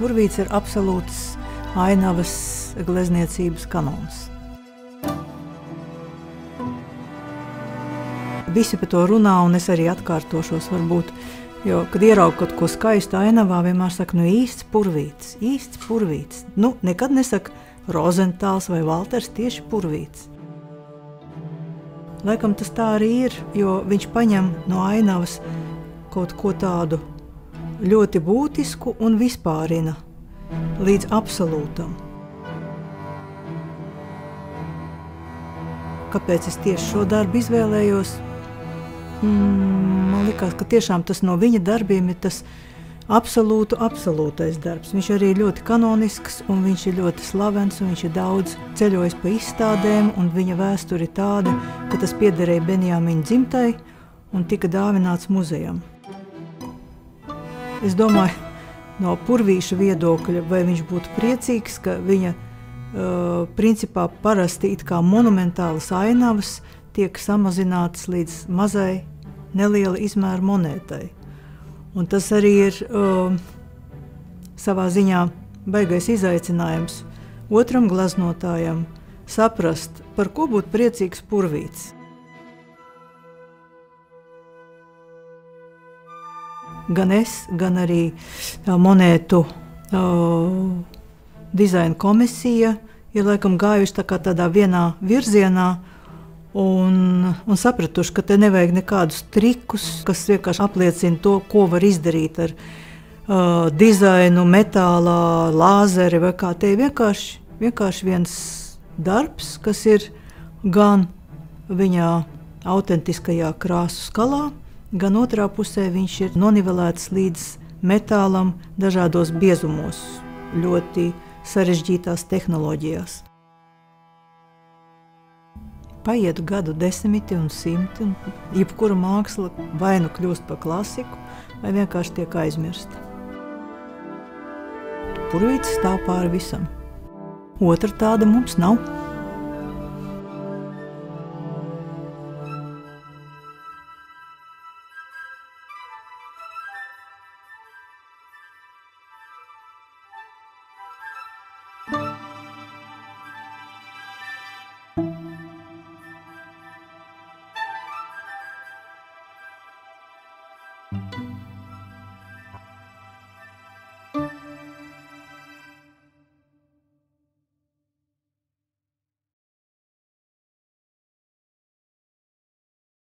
purvīts ir absolūts ainavas glezniecības kanons. Visi par to runā, un es arī atkārtošos varbūt. Jo, kad ieraugu kaut ko skaistu ainavā, vienmēr saka, nu īsts purvīts, īsts purvīts. Nu, nekad nesaka Rozentāls vai Valters tieši purvīts. Laikam tas tā arī ir, jo viņš paņem no ainavas kaut ko tādu ļoti būtisku un vispārina līdz absolūtam. Kāpēc es tieši šo darbu izvēlējos? Mm, man liekas, ka tiešām tas no viņa darbiem ir tas absolūtu, absolūtais darbs. Viņš arī ir ļoti kanonisks, un viņš ir ļoti slavens, un viņš ir daudz ceļojis pa izstādēm, un viņa vēsture ir tāda, ka tas piederēja Benjāmiņa dzimtai un tika dāvināts muzejam. Es domāju, no purvīša viedokļa, vai viņš būtu priecīgs, ka viņa uh, principā parasti it kā monumentālas ainavas tiek samazinātas līdz mazai neliela izmēra monētai. Un tas arī ir uh, savā ziņā baigais izaicinājums otram glaznotājam saprast, par ko būtu priecīgs purvīts. Gan es, gan arī monētu uh, dizaina komisija ir laikam gājuši tā tādā vienā virzienā, Un, un sapratuši, ka te nevajag nekādus trikus, kas vienkārši apliecina to, ko var izdarīt ar uh, dizainu, metālā, lāzeri vai kā. Te vienkārši, vienkārši viens darbs, kas ir gan viņa autentiskajā krāsu skalā, gan otrā pusē viņš ir nonivelēts līdz metālam dažādos biezumos, ļoti sarežģītās tehnoloģijās. Paiet gadu desmiti un simti, un jebkura māksla vai nu kļūst par klasiku, vai vienkārši tiek aizmirsta. Purvītis stāv pāri visam. Otra tāda mums nav.